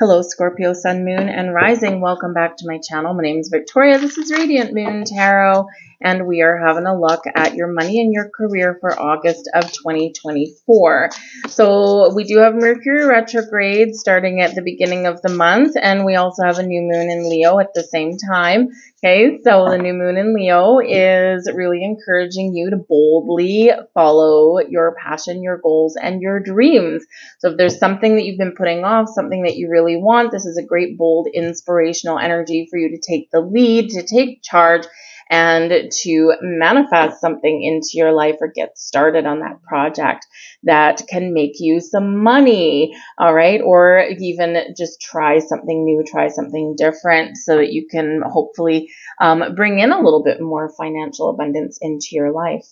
Hello, Scorpio, Sun, Moon, and Rising. Welcome back to my channel. My name is Victoria. This is Radiant Moon Tarot, and we are having a look at your money and your career for August of 2024. So we do have Mercury retrograde starting at the beginning of the month, and we also have a new moon in Leo at the same time. Okay, so the new moon in Leo is really encouraging you to boldly follow your passion, your goals, and your dreams. So if there's something that you've been putting off, something that you really want, this is a great, bold, inspirational energy for you to take the lead, to take charge, and to manifest something into your life or get started on that project that can make you some money, all right? Or even just try something new, try something different so that you can hopefully um, bring in a little bit more financial abundance into your life.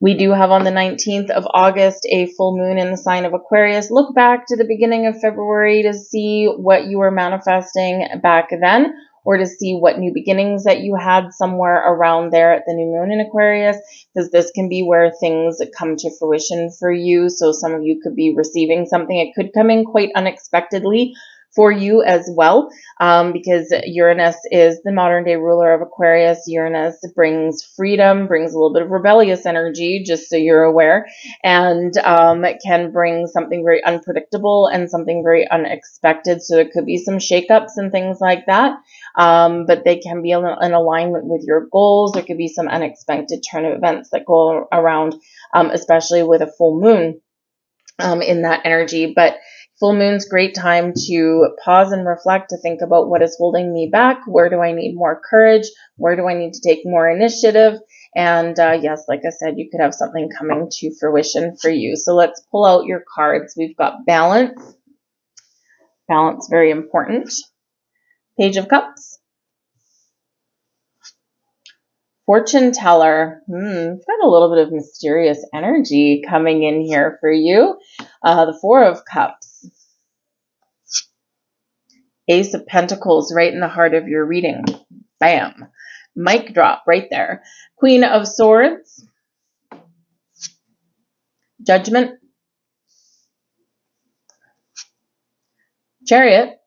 We do have on the 19th of August a full moon in the sign of Aquarius. Look back to the beginning of February to see what you were manifesting back then or to see what new beginnings that you had somewhere around there at the new moon in Aquarius, because this can be where things come to fruition for you. So some of you could be receiving something. It could come in quite unexpectedly for you as well, um, because Uranus is the modern day ruler of Aquarius. Uranus brings freedom, brings a little bit of rebellious energy, just so you're aware, and um, can bring something very unpredictable and something very unexpected. So it could be some shakeups and things like that, um, but they can be in, in, alignment with your goals. There could be some unexpected turn of events that go around, um, especially with a full moon um, in that energy. But Full moon's great time to pause and reflect, to think about what is holding me back. Where do I need more courage? Where do I need to take more initiative? And uh, yes, like I said, you could have something coming to fruition for you. So let's pull out your cards. We've got balance. Balance, very important. Page of Cups. Fortune teller. Hmm, got a little bit of mysterious energy coming in here for you. Uh, the Four of Cups. Ace of Pentacles right in the heart of your reading. Bam. Mic drop right there. Queen of Swords. Judgment. Chariot.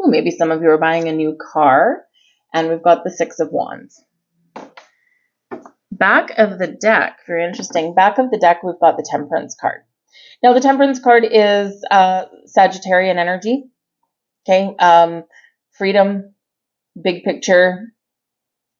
Ooh, maybe some of you are buying a new car. And we've got the Six of Wands. Back of the deck, very interesting. Back of the deck, we've got the Temperance card. Now, the Temperance card is uh, Sagittarian energy. Okay. Um, freedom, big picture.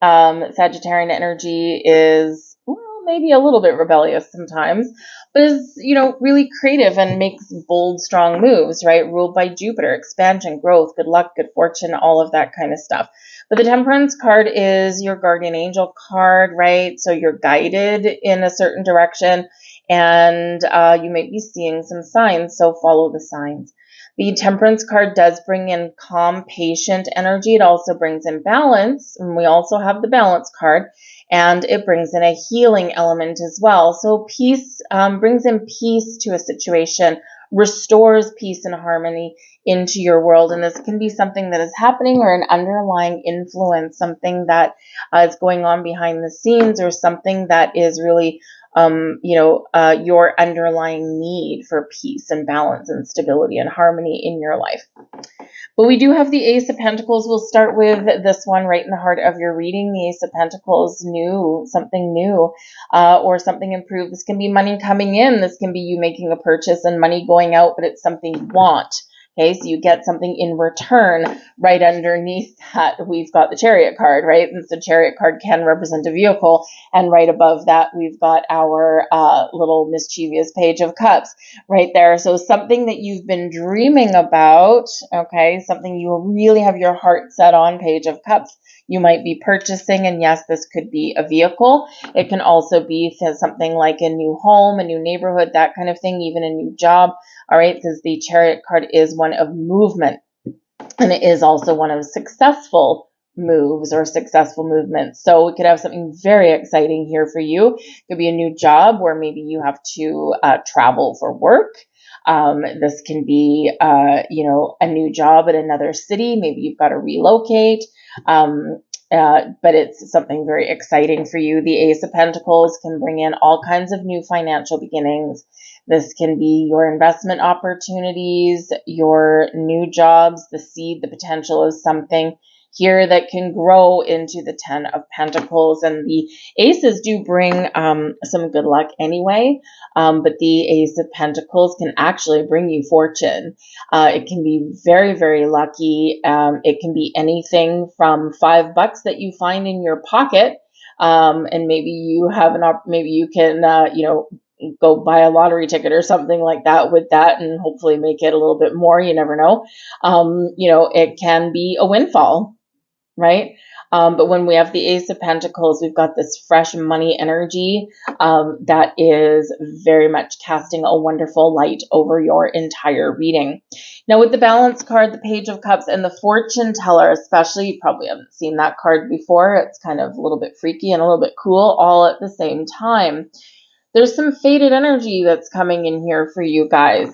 Um, Sagittarian energy is, well, maybe a little bit rebellious sometimes, but is, you know, really creative and makes bold, strong moves, right? Ruled by Jupiter, expansion, growth, good luck, good fortune, all of that kind of stuff. But the temperance card is your guardian angel card, right? So you're guided in a certain direction and uh, you might be seeing some signs. So follow the signs. The temperance card does bring in calm, patient energy. It also brings in balance. And we also have the balance card and it brings in a healing element as well. So peace um, brings in peace to a situation, restores peace and harmony into your world. And this can be something that is happening or an underlying influence, something that uh, is going on behind the scenes or something that is really um, you know, uh, your underlying need for peace and balance and stability and harmony in your life. But we do have the Ace of Pentacles. We'll start with this one right in the heart of your reading. The Ace of Pentacles, new, something new, uh, or something improved. This can be money coming in. This can be you making a purchase and money going out, but it's something you want. Okay, so you get something in return. Right underneath that, we've got the chariot card, right? And the chariot card can represent a vehicle. And right above that, we've got our uh, little mischievous page of cups right there. So something that you've been dreaming about, okay, something you really have your heart set on, page of cups you might be purchasing. And yes, this could be a vehicle. It can also be something like a new home, a new neighborhood, that kind of thing, even a new job. All right, because the chariot card is one of movement and it is also one of successful moves or successful movements. So we could have something very exciting here for you. It could be a new job where maybe you have to uh, travel for work. Um, this can be, uh, you know, a new job at another city. Maybe you've got to relocate. Um, uh, but it's something very exciting for you. The Ace of Pentacles can bring in all kinds of new financial beginnings, This can be your investment opportunities, your new jobs, the seed, the potential of something here that can grow into the Ten of Pentacles. And the aces do bring um, some good luck anyway, um, but the Ace of Pentacles can actually bring you fortune. Uh, it can be very, very lucky. Um, it can be anything from five bucks that you find in your pocket. Um, and maybe you have an op- maybe you can uh, you know go buy a lottery ticket or something like that with that and hopefully make it a little bit more you never know um, you know it can be a windfall right? Um, but when we have the Ace of Pentacles, we've got this fresh money energy um, that is very much casting a wonderful light over your entire reading. Now, with the Balance card, the Page of Cups, and the Fortune Teller, especially, you probably haven't seen that card before. It's kind of a little bit freaky and a little bit cool all at the same time. There's some fated energy that's coming in here for you guys.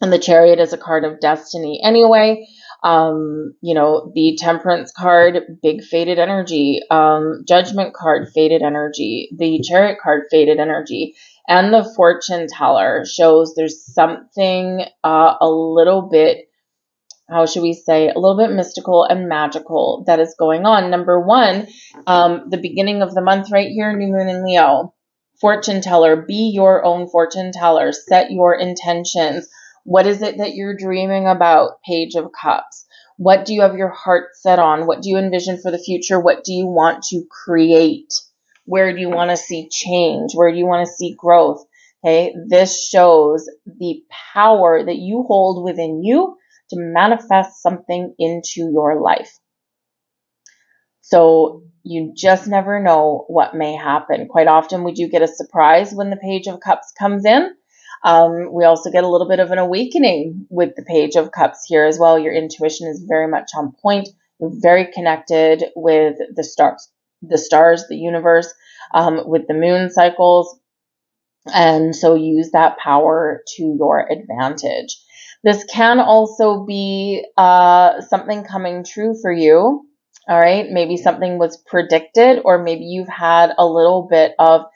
And the Chariot is a card of destiny anyway. Um, you know, the temperance card, big fated energy. Um, judgment card, fated energy. The chariot card, fated energy. And the fortune teller shows there's something uh, a little bit, how should we say, a little bit mystical and magical that is going on. Number one, um, the beginning of the month right here, new moon in Leo. Fortune teller, be your own fortune teller. Set your intentions what is it that you're dreaming about? Page of Cups. What do you have your heart set on? What do you envision for the future? What do you want to create? Where do you want to see change? Where do you want to see growth? Okay, this shows the power that you hold within you to manifest something into your life. So you just never know what may happen. Quite often we do get a surprise when the Page of Cups comes in. Um, we also get a little bit of an awakening with the Page of Cups here as well. Your intuition is very much on point. You're very connected with the stars, the stars, the universe, um, with the moon cycles. And so use that power to your advantage. This can also be uh, something coming true for you. All right. Maybe something was predicted, or maybe you've had a little bit of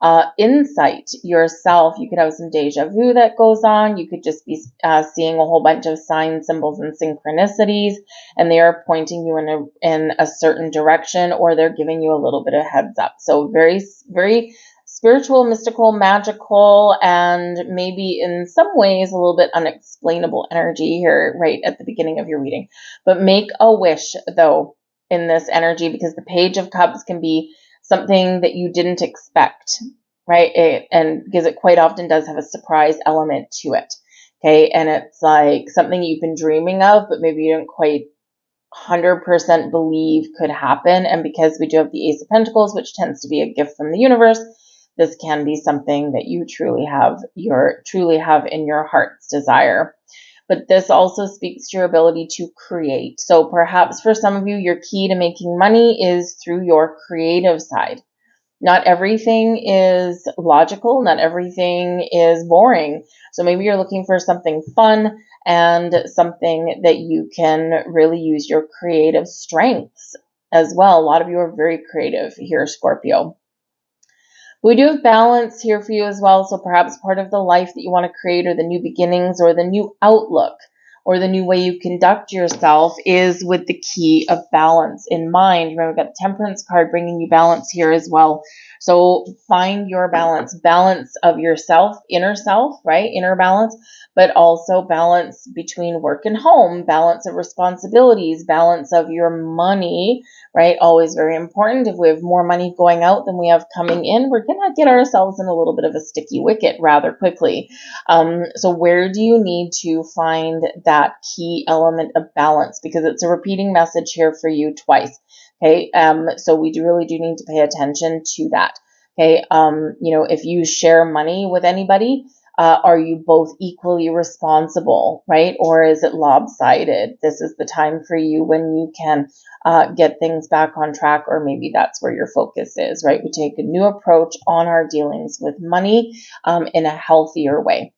uh, insight yourself. You could have some deja vu that goes on. You could just be uh, seeing a whole bunch of signs, symbols, and synchronicities, and they are pointing you in a in a certain direction, or they're giving you a little bit of heads up. So very very spiritual, mystical, magical, and maybe in some ways a little bit unexplainable energy here right at the beginning of your reading. But make a wish though in this energy because the Page of Cups can be something that you didn't expect, right? It, and because it quite often does have a surprise element to it. Okay. And it's like something you've been dreaming of, but maybe you don't quite 100% believe could happen. And because we do have the Ace of Pentacles, which tends to be a gift from the universe, this can be something that you truly have your truly have in your heart's desire but this also speaks to your ability to create. So perhaps for some of you, your key to making money is through your creative side. Not everything is logical, not everything is boring. So maybe you're looking for something fun and something that you can really use your creative strengths as well. A lot of you are very creative here, Scorpio. We do have balance here for you as well. So perhaps part of the life that you want to create or the new beginnings or the new outlook or the new way you conduct yourself is with the key of balance in mind. Remember, we've got the temperance card bringing you balance here as well. So find your balance, balance of yourself, inner self, right? Inner balance, but also balance between work and home, balance of responsibilities, balance of your money, right? Always very important. If we have more money going out than we have coming in, we're going to get ourselves in a little bit of a sticky wicket rather quickly. Um, so where do you need to find that key element of balance? Because it's a repeating message here for you twice. Okay. Um, so we do really do need to pay attention to that. Okay. Um, you know, if you share money with anybody, uh, are you both equally responsible, right? Or is it lopsided? This is the time for you when you can uh, get things back on track, or maybe that's where your focus is, right? We take a new approach on our dealings with money um, in a healthier way.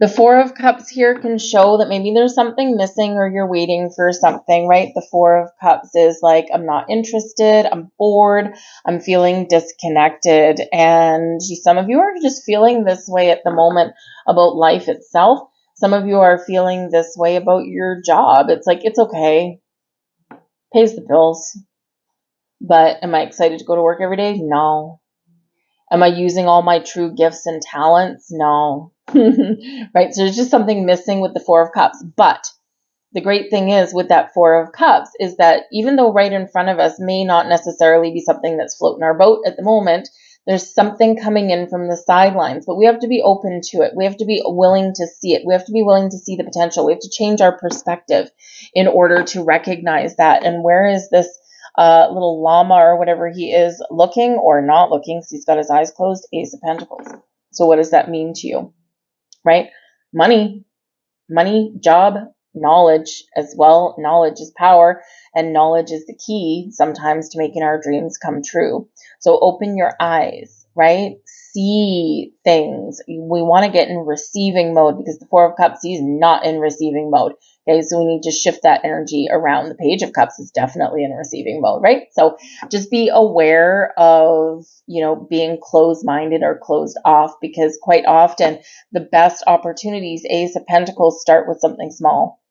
The Four of Cups here can show that maybe there's something missing or you're waiting for something, right? The Four of Cups is like, I'm not interested, I'm bored, I'm feeling disconnected. And some of you are just feeling this way at the moment about life itself. Some of you are feeling this way about your job. It's like, it's okay, pays the bills. But am I excited to go to work every day? No. Am I using all my true gifts and talents? No. right? So there's just something missing with the Four of Cups. But the great thing is with that Four of Cups is that even though right in front of us may not necessarily be something that's floating our boat at the moment, there's something coming in from the sidelines, but we have to be open to it. We have to be willing to see it. We have to be willing to see the potential. We have to change our perspective in order to recognize that. And where is this uh, little llama or whatever he is looking or not looking because he's got his eyes closed, Ace of Pentacles. So what does that mean to you? Right? Money, money, job, knowledge as well. Knowledge is power and knowledge is the key sometimes to making our dreams come true. So open your eyes, right? See things. We want to get in receiving mode because the Four of Cups, he's not in receiving mode. Okay, so we need to shift that energy around. The Page of Cups is definitely in receiving mode, right? So just be aware of, you know, being closed minded or closed off because quite often the best opportunities, Ace of Pentacles, start with something small,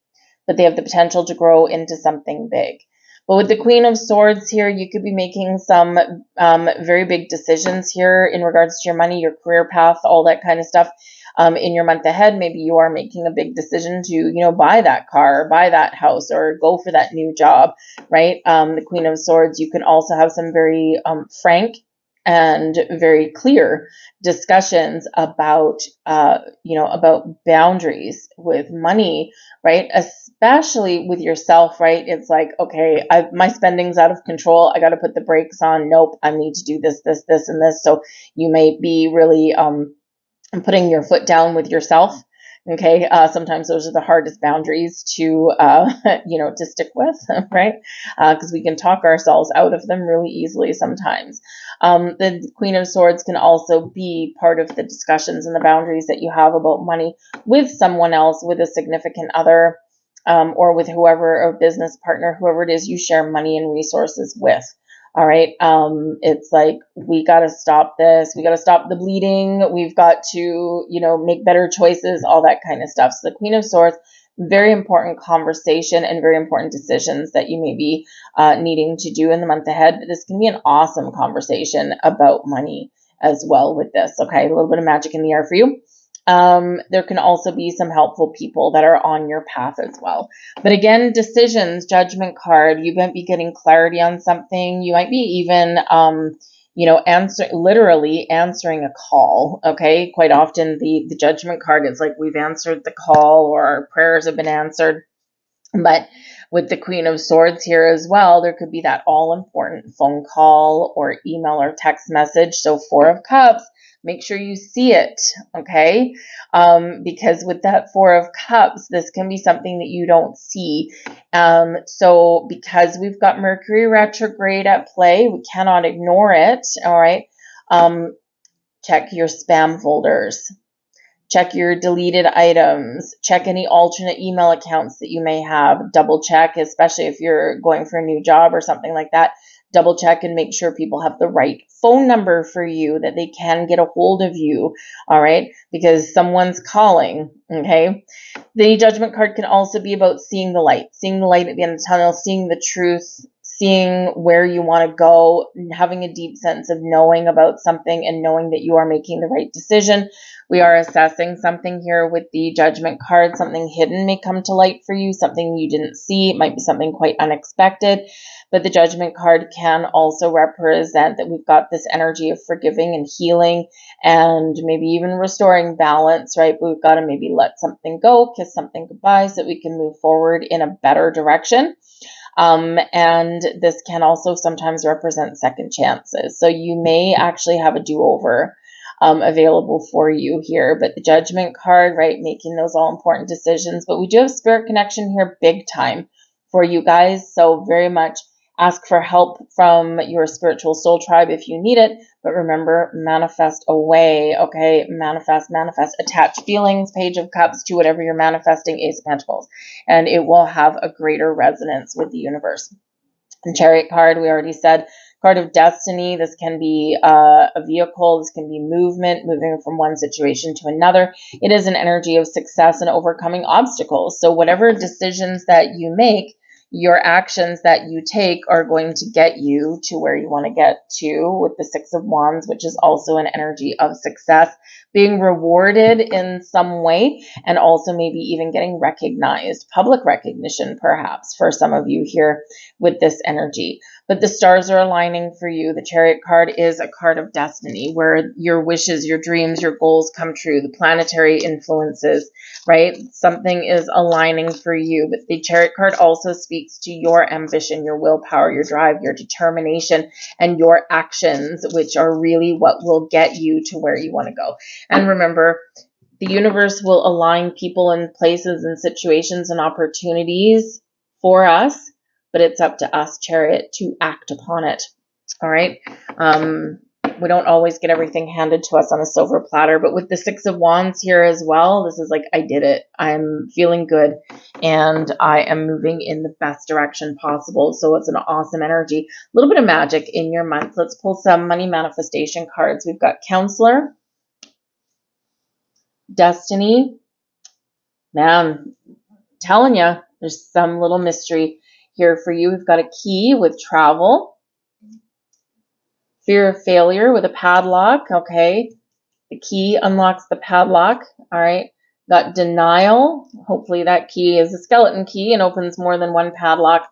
but they have the potential to grow into something big. But with the Queen of Swords here, you could be making some um, very big decisions here in regards to your money, your career path, all that kind of stuff um, in your month ahead. Maybe you are making a big decision to, you know, buy that car, buy that house, or go for that new job, right? Um, the Queen of Swords, you can also have some very um, frank and very clear discussions about, uh, you know, about boundaries with money, right? Especially with yourself, right? It's like, okay, I, my spending's out of control. I got to put the brakes on. Nope, I need to do this, this, this, and this. So you may be really, um, putting your foot down with yourself. Okay, uh, sometimes those are the hardest boundaries to, uh, you know, to stick with, right? Because uh, we can talk ourselves out of them really easily sometimes. Um, the Queen of Swords can also be part of the discussions and the boundaries that you have about money with someone else, with a significant other, um, or with whoever, a business partner, whoever it is you share money and resources with. All right. Um, it's like, we got to stop this. We got to stop the bleeding. We've got to, you know, make better choices, all that kind of stuff. So the Queen of Swords, very important conversation and very important decisions that you may be uh, needing to do in the month ahead. But this can be an awesome conversation about money as well with this. Okay. A little bit of magic in the air for you. Um, there can also be some helpful people that are on your path as well. But again, decisions, judgment card, you might be getting clarity on something. You might be even, um, you know, answer literally answering a call. Okay. Quite often the, the judgment card is like we've answered the call or our prayers have been answered. But with the Queen of Swords here as well, there could be that all important phone call or email or text message. So, Four of Cups, Make sure you see it, okay? Um, because with that Four of Cups, this can be something that you don't see. Um, so because we've got Mercury retrograde at play, we cannot ignore it, all right? Um, check your spam folders. Check your deleted items. Check any alternate email accounts that you may have. Double check, especially if you're going for a new job or something like that double check and make sure people have the right phone number for you that they can get a hold of you. All right. Because someone's calling. Okay. The judgment card can also be about seeing the light, seeing the light at the end of the tunnel, seeing the truth, seeing where you want to go, having a deep sense of knowing about something and knowing that you are making the right decision. We are assessing something here with the judgment card. Something hidden may come to light for you, something you didn't see. It might be something quite unexpected. But the judgment card can also represent that we've got this energy of forgiving and healing and maybe even restoring balance, right? But we've got to maybe let something go, kiss something goodbye so that we can move forward in a better direction. Um, and this can also sometimes represent second chances. So you may actually have a do over. Um, available for you here. But the judgment card, right, making those all important decisions. But we do have spirit connection here big time for you guys. So very much Ask for help from your spiritual soul tribe if you need it. But remember, manifest away. Okay. Manifest, manifest. Attach feelings, page of cups to whatever you're manifesting, ace of pentacles. And it will have a greater resonance with the universe. And chariot card, we already said card of destiny. This can be uh, a vehicle. This can be movement, moving from one situation to another. It is an energy of success and overcoming obstacles. So whatever decisions that you make, your actions that you take are going to get you to where you want to get to with the Six of Wands, which is also an energy of success, being rewarded in some way, and also maybe even getting recognized, public recognition perhaps for some of you here with this energy but the stars are aligning for you. The chariot card is a card of destiny where your wishes, your dreams, your goals come true, the planetary influences, right? Something is aligning for you. But the chariot card also speaks to your ambition, your willpower, your drive, your determination, and your actions, which are really what will get you to where you want to go. And remember, the universe will align people and places and situations and opportunities for us but it's up to us, Chariot, to act upon it. All right. Um, we don't always get everything handed to us on a silver platter, but with the Six of Wands here as well, this is like, I did it. I'm feeling good and I am moving in the best direction possible. So it's an awesome energy. A little bit of magic in your month. Let's pull some money manifestation cards. We've got Counselor, Destiny. Man, telling you, there's some little mystery here for you. We've got a key with travel. Fear of failure with a padlock. Okay. The key unlocks the padlock. All right. Got denial. Hopefully that key is a skeleton key and opens more than one padlock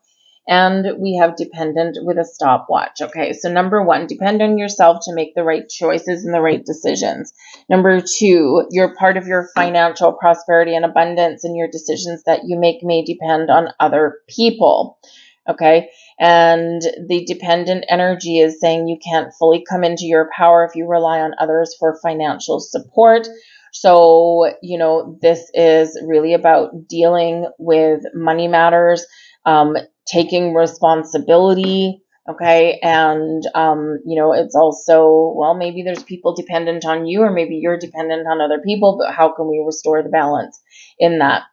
and we have dependent with a stopwatch. Okay, so number one, depend on yourself to make the right choices and the right decisions. Number two, you're part of your financial prosperity and abundance, and your decisions that you make may depend on other people. Okay, and the dependent energy is saying you can't fully come into your power if you rely on others for financial support. So, you know, this is really about dealing with money matters, um, taking responsibility. Okay. And, um, you know, it's also, well, maybe there's people dependent on you, or maybe you're dependent on other people, but how can we restore the balance in that?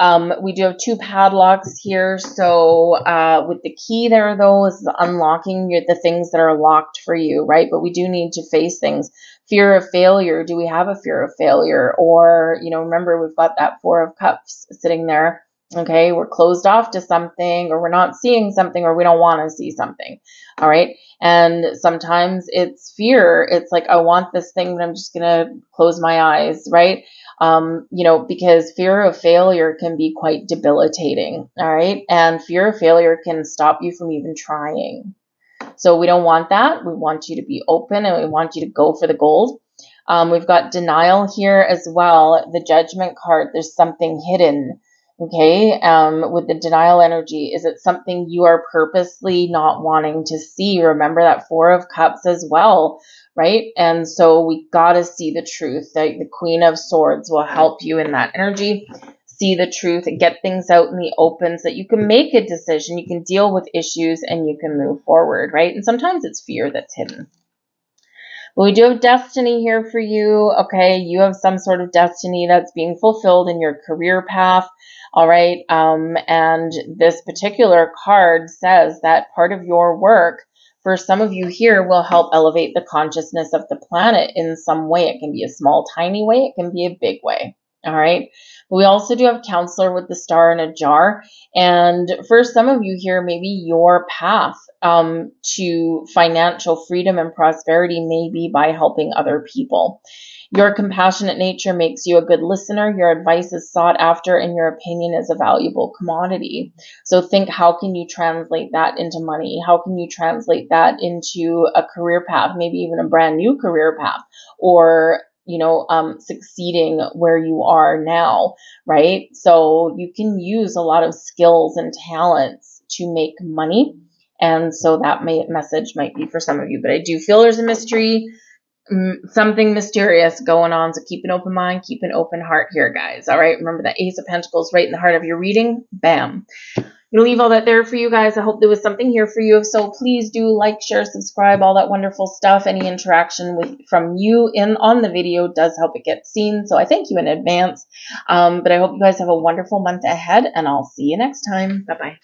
Um, we do have two padlocks here. So uh, with the key there, though, is unlocking the things that are locked for you, right? But we do need to face things. Fear of failure. Do we have a fear of failure? Or, you know, remember we've got that Four of Cups sitting there. Okay, we're closed off to something, or we're not seeing something, or we don't want to see something. All right, and sometimes it's fear. It's like, I want this thing, but I'm just going to close my eyes, right? Um, you know, because fear of failure can be quite debilitating. All right, and fear of failure can stop you from even trying. So we don't want that. We want you to be open and we want you to go for the gold. Um, we've got denial here as well. The judgment card, there's something hidden Okay, um, with the denial energy, is it something you are purposely not wanting to see? Remember that Four of Cups as well, right? And so we got to see the truth. The, the Queen of Swords will help you in that energy. See the truth and get things out in the open so that you can make a decision, you can deal with issues, and you can move forward, right? And sometimes it's fear that's hidden. But we do have destiny here for you. Okay, you have some sort of destiny that's being fulfilled in your career path. All right. Um, and this particular card says that part of your work for some of you here will help elevate the consciousness of the planet in some way. It can be a small, tiny way. It can be a big way. All right. We also do have counselor with the star in a jar. And for some of you here, maybe your path um, to financial freedom and prosperity may be by helping other people. Your compassionate nature makes you a good listener. Your advice is sought after and your opinion is a valuable commodity. So think how can you translate that into money? How can you translate that into a career path, maybe even a brand new career path or you know, um, succeeding where you are now, right? So you can use a lot of skills and talents to make money. And so that may, message might be for some of you, but I do feel there's a mystery something mysterious going on. So keep an open mind, keep an open heart here, guys. All right. Remember that Ace of Pentacles right in the heart of your reading. Bam. I'm gonna leave all that there for you guys. I hope there was something here for you. If so please do like, share, subscribe, all that wonderful stuff. Any interaction with from you in on the video does help it get seen. So I thank you in advance. Um, but I hope you guys have a wonderful month ahead, and I'll see you next time. Bye bye.